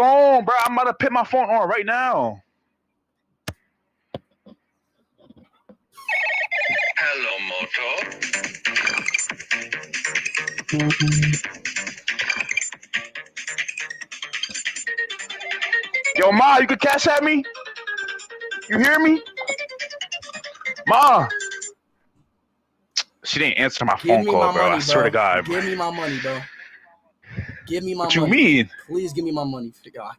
phone, bro. I'm about to put my phone on right now. Hello, Moto. Yo, Ma, you could Cash App me? You hear me? Ma. She didn't answer my Give phone call, my bro. money, I swear to bro. God. Give me my money, bro. Give me my What you mean? Please give me my money. God.